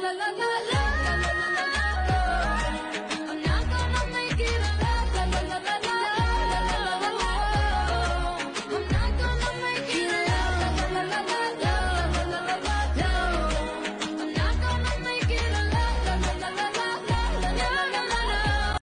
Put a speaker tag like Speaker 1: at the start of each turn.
Speaker 1: la la la la.